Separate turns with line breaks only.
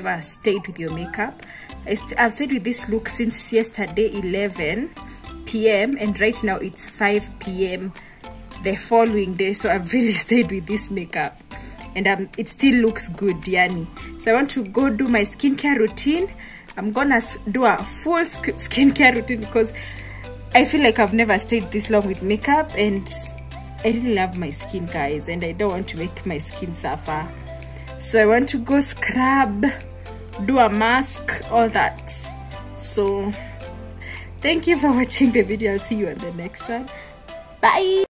ever stayed with your makeup. I've stayed with this look since yesterday 11 p.m and right now it's 5 p.m the following day so i've really stayed with this makeup. And um, it still looks good yani. So i want to go do my skincare routine. I'm gonna do a full sk- skincare routine because i feel like i've never stayed this long with makeup and i really love my skin guys and i don't want to make my skin suffer. So i want to go scrub do a mask all that. So thank you for watching the video. I'll see you on the next one. Bye